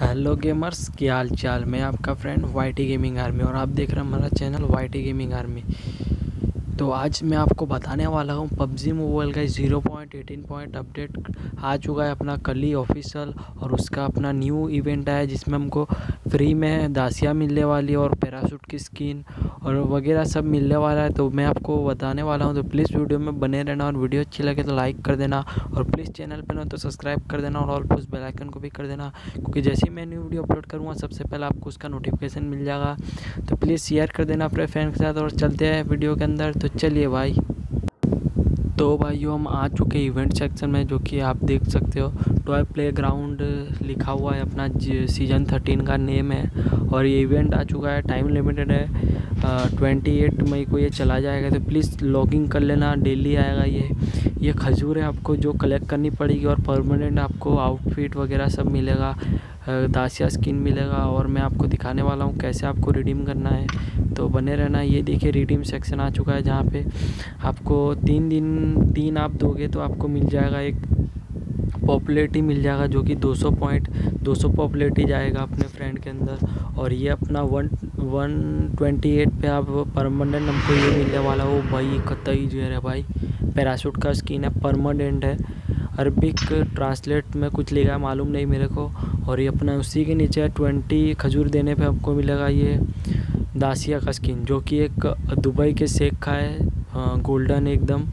Hello gamers, क्या हाल चाल मैं आपका फ्रेंड टी गेमिंग आर्मी और आप देख रहे हैं हमारा चैनल टी गेमिंग आर्मी तो आज मैं आपको बताने वाला हूँ, पबजी मोबाइल का zero point, eighteen point update आ चुका है अपना कल ऑफिशियल और उसका अपना न्यू इवेंट आया जिसमें हमको फ्री में दासिया मिलने वाली है और पैराशूट की स्किन और वगैरह सब मिलने वाला है। तो मैं आपको बताने वाला हूँ तो प्लीज़ वीडियो में बने रहना और वीडियो अच्छी लगे तो लाइक कर देना और प्लीज़ चैनल पर ना तो सब्सक्राइब कर देना और ऑल उस बेलाइकन को भी कर देना, क्योंकि जैसे ही मैं न्यू वीडियो अपलोड करूँगा, सबसे पहले आपको उसका नोटिफिकेशन मिल जाएगा। तो प्लीज़ शेयर कर देना अपने फ्रेंड के साथ और चलते हैं वीडियो के अंदर। तो चलिए भाई तो भाइयों, हम आ चुके इवेंट सेक्शन में, जो कि आप देख सकते हो। टॉय प्ले ग्राउंड लिखा हुआ है अपना सीज़न थर्टीन का नेम है। और ये इवेंट आ चुका है टाइम लिमिटेड है। ट्वेंटी एट मई को ये चला जाएगा तो प्लीज़ लॉगिंग कर लेना डेली आएगा ये। ये खजूर है आपको, जो कलेक्ट करनी पड़ेगी और परमानेंट आपको आउटफिट वगैरह सब मिलेगा। दासिया स्किन मिलेगा और मैं आपको दिखाने वाला हूँ कैसे आपको रिडीम करना है। तो बने रहना, ये देखिए रिडीम सेक्शन आ चुका है जहाँ पे आपको तीन दिन, तीन आप दोगे तो आपको मिल जाएगा एक पॉपुलरिटी मिल जाएगा जो कि 200 पॉइंट 200 पॉपुलरिटी जाएगा अपने फ्रेंड के अंदर। और ये अपना वन वन ट्वेंटी एट पर आप परमानेंट हमको ये मिलने वाला हो। भाई, कतई जो है भाई पैराशूट का स्किन है परमानेंट है। अरबिक ट्रांसलेट में कुछ लिखा है, मालूम नहीं मेरे को। और ये अपना उसी के नीचे ट्वेंटी खजूर देने पे आपको मिलेगा ये दासिया का स्किन जो कि एक दुबई के शेख का है गोल्डन एकदम।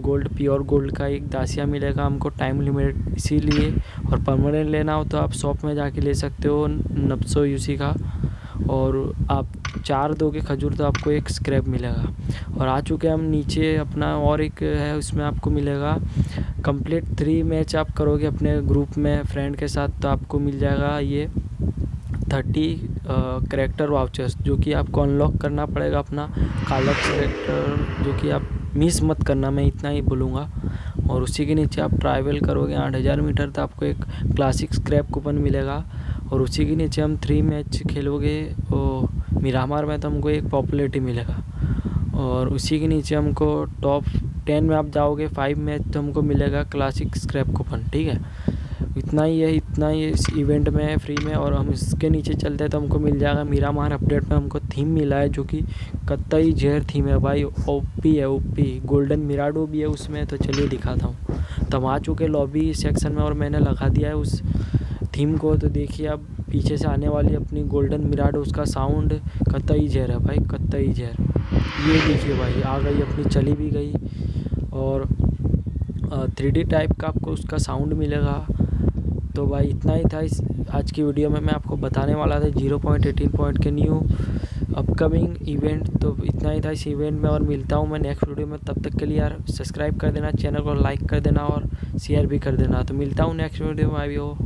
गोल्ड प्योर गोल्ड का एक दासिया मिलेगा हमको टाइम लिमिट इसीलिए। और परमानेंट लेना हो तो आप शॉप में जाके ले सकते हो, नब्सो यूसी का। और आप चार दो के खजूर तो आपको एक स्क्रैप मिलेगा। और आ चुके हम नीचे अपना और एक है, उसमें आपको मिलेगा। कंप्लीट थ्री मैच आप करोगे अपने ग्रुप में फ्रेंड के साथ तो आपको मिल जाएगा ये थर्टी करेक्टर वाउचर्स जो कि आपको अनलॉक करना पड़ेगा अपना कालक करेक्टर जो कि आप मिस मत करना, मैं इतना ही बोलूँगा। और उसी के नीचे आप ट्रैवल करोगे आठ हज़ार मीटर तो आपको एक क्लासिक स्क्रैप कूपन मिलेगा। और उसी के नीचे हम थ्री मैच खेलोगे वो मिरामार में तो हमको एक पॉपुलरिटी मिलेगा। और उसी के नीचे हमको टॉप टेन में आप जाओगे फाइव में तो हमको मिलेगा क्लासिक स्क्रैप कूपन ठीक है? इतना ही है, इतना ही इस इवेंट में है फ्री में, और हम इसके नीचे चलते हैं तो हमको मिल जाएगा मीरा मार अपडेट में हमको थीम मिला है, जो कि कत्तई जहर थीम है भाई। ओपी है ओपी गोल्डन मिराडो भी है उसमें तो चलिए दिखाता हूँ। तो हम आ चुके लॉबी सेक्शन में और मैंने लगा दिया है उस थीम को तो देखिए, अब पीछे से आने वाली अपनी गोल्डन मिराड उसका साउंड कत्तई जहर है भाई, कत्तई जहर। ये देखिए भाई, आ गई अपनी, चली भी गई। और थ्री टाइप का आपको उसका साउंड मिलेगा। तो भाई, इतना ही था इस, आज की वीडियो में मैं आपको बताने वाला था ज़ीरो पॉइंट एटीन पॉइंट के न्यू अपकमिंग इवेंट तो इतना ही था इस इवेंट में और मिलता हूँ मैं नेक्स्ट वीडियो में। तब तक के लिए यार सब्सक्राइब कर देना चैनल को लाइक कर देना और शेयर भी कर देना। तो मिलता हूँ नेक्स्ट वीडियो में आई हो।